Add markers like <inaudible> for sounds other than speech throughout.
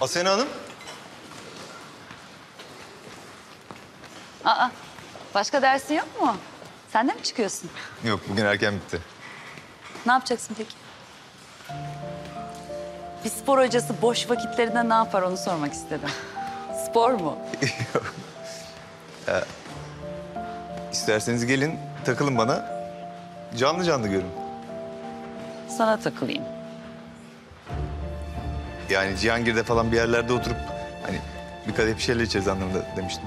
Asena Hanım. Aa, başka dersin yok mu? Sen de mi çıkıyorsun? Yok bugün erken bitti. Ne yapacaksın peki? Bir spor hocası boş vakitlerinde ne yapar onu sormak istedim. Spor mu? İsterseniz gelin takılın bana. Canlı canlı görün. Sana takılayım. Yani Cihangir'de falan bir yerlerde oturup hani bir kadeh bir şeyler içeriz anlamında demiştim.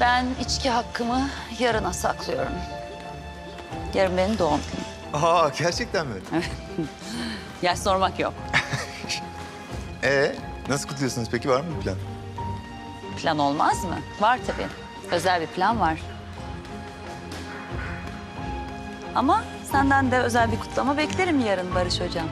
Ben içki hakkımı yarına saklıyorum. Yarın benim doğum günüm. Aa gerçekten mi? Yaş sormak yok. <laughs> Ee nasıl kutluyorsunuz peki var mı bir plan? Plan olmaz mı? Var tabii. Özel bir plan var. Ama senden de özel bir kutlama beklerim yarın Barış Hocam.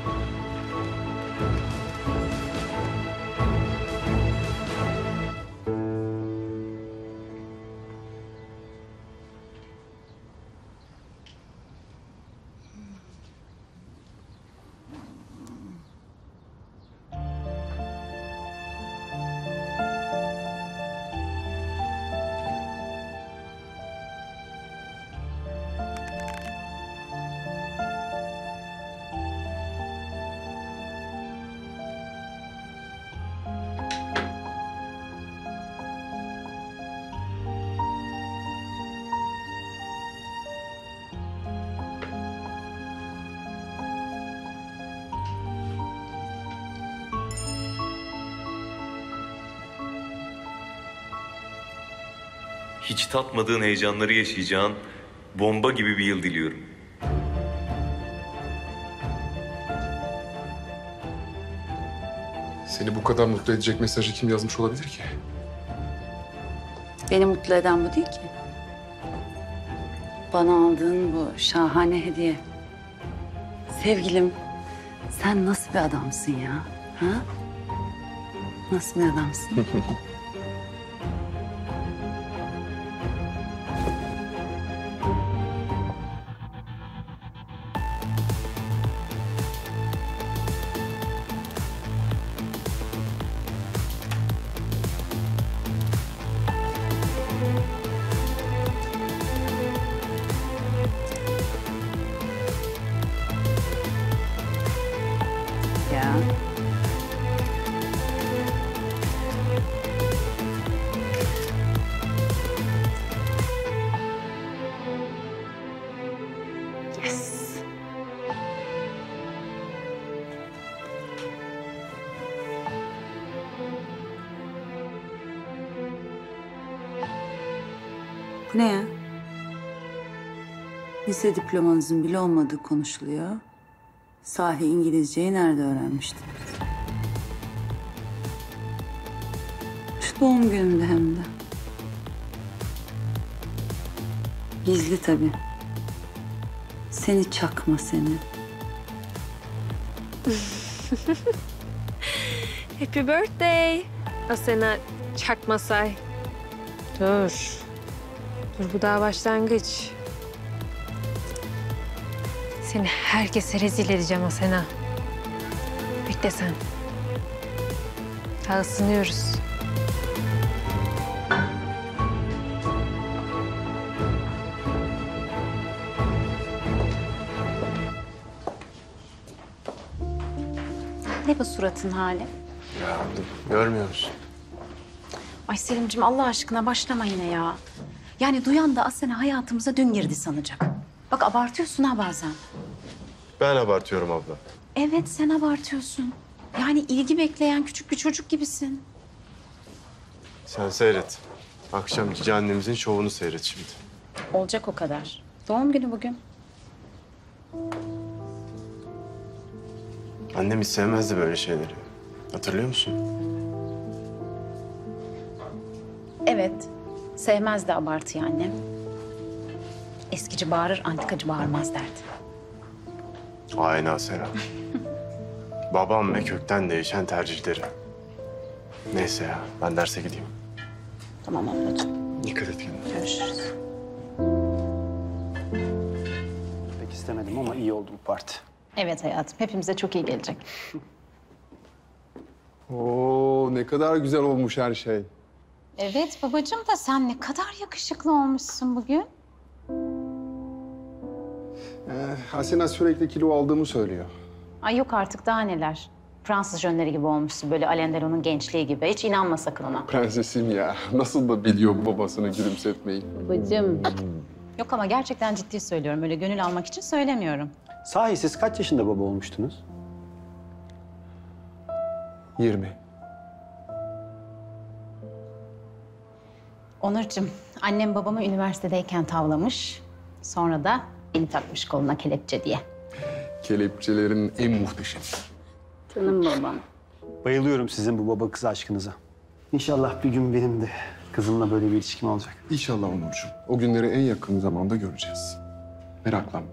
Hiç tatmadığın heyecanları yaşayacağın bomba gibi bir yıl diliyorum. Seni bu kadar mutlu edecek mesajı kim yazmış olabilir ki? Beni mutlu eden bu değil ki. Bana aldığın bu şahane hediye. Sevgilim, sen nasıl bir adamsın ya? Ha? Nasıl bir adamsın? <laughs> Yes. Ne ya? Lise diplomanızın bile olmadığı konuşuluyor. Sahi İngilizceyi nerede öğrenmiştiniz? Şu doğum günümde hem de. Gizli tabii. Seni çakma seni. <laughs> Happy birthday. Asena Çakmasay. Dur. Dur bu daha başlangıç. Seni herkese rezil edeceğim Asena. Bekle sen. Daha ısınıyoruz. Ne bu suratın hali? Ya görmüyor musun? Ay Selim'cim Allah aşkına başlama yine ya. Yani duyan da Asena hayatımıza dün girdi sanacak. Bak abartıyorsun ha bazen. Ben abartıyorum abla. Evet sen abartıyorsun. Yani ilgi bekleyen küçük bir çocuk gibisin. Sen seyret. Akşam cici annemizin şovunu seyret şimdi. Olacak o kadar. Doğum günü bugün. Annem hiç sevmezdi böyle şeyleri. Hatırlıyor musun? Evet. Sevmezdi abartıyı annem. Eskici bağırır, antikacı bağırmaz derdi. Aynen Sera. Babam ve kökten değişen tercihleri. Neyse ya ben derse gideyim. Tamam ablacığım. Dikkat et kendine. Görüşürüz. Pek istemedim ama iyi oldu bu parti. Evet hayatım. Hepimize çok iyi gelecek. Oo ne kadar güzel olmuş her şey. Evet babacığım da sen ne kadar yakışıklı olmuşsun bugün. Ee, Asena sürekli kilo aldığımı söylüyor. Ay yok artık daha neler. Fransız jönleri gibi olmuşsun böyle Alain Delon'un gençliği gibi. Hiç inanma sakın ona. Prensesim ya. Nasıl da biliyor babasını gülümsetmeyi. Babacığım. Yok ama gerçekten ciddi söylüyorum. Öyle gönül almak için söylemiyorum. Sahi siz kaç yaşında baba olmuştunuz? 20. Onurcuğum, annem babamı üniversitedeyken tavlamış. Sonra da beni takmış koluna kelepçe diye. Kelepçelerin en muhteşem. Canım babam. Bayılıyorum sizin bu baba kız aşkınıza. İnşallah bir gün benim de kızımla böyle bir ilişkim olacak. İnşallah Onurcuğum. O günleri en yakın zamanda göreceğiz. Meraklanma.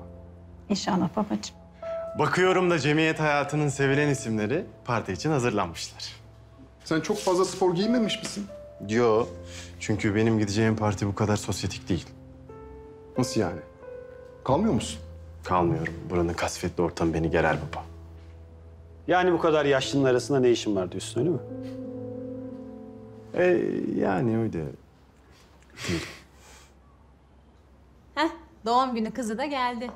İnşallah babacığım. Bakıyorum da cemiyet hayatının sevilen isimleri parti için hazırlanmışlar. Sen çok fazla spor giymemiş misin? Yo. Çünkü benim gideceğim parti bu kadar sosyetik değil. Nasıl yani? Kalmıyor musun? Kalmıyorum. Buranın kasvetli ortamı beni gerer baba. Yani bu kadar yaşlının arasında ne işin var diyorsun öyle mi? E, yani öyle. Heh, doğum günü kızı da geldi.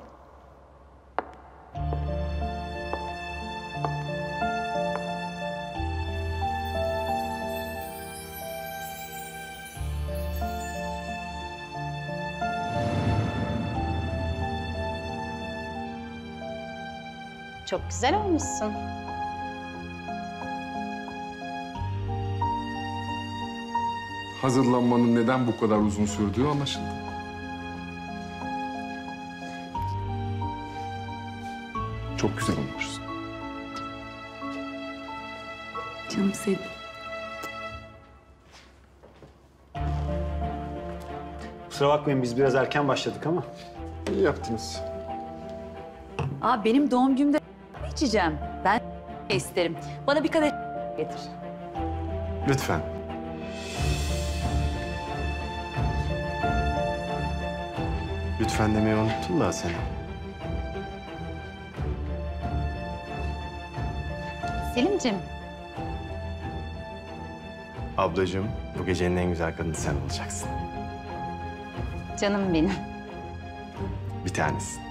Çok güzel olmuşsun. Hazırlanmanın neden bu kadar uzun sürdüğü anlaşıldı. Çok güzel olmuşsun. Canım sevgilim. Kusura bakmayın biz biraz erken başladık ama. İyi yaptınız. Aa benim doğum günümde içeceğim. Ben isterim. Bana bir kadeh getir. Lütfen. Lütfen demeyi unuttun da seni. Selim'cim, Ablacığım, bu gecenin en güzel kadını sen olacaksın. canım benim. Bir tanesin.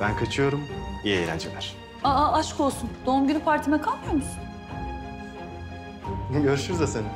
Ben kaçıyorum. İyi eğlenceler. Aa aşk olsun. Doğum günü partime kalmıyor musun? Görüşürüz de seni.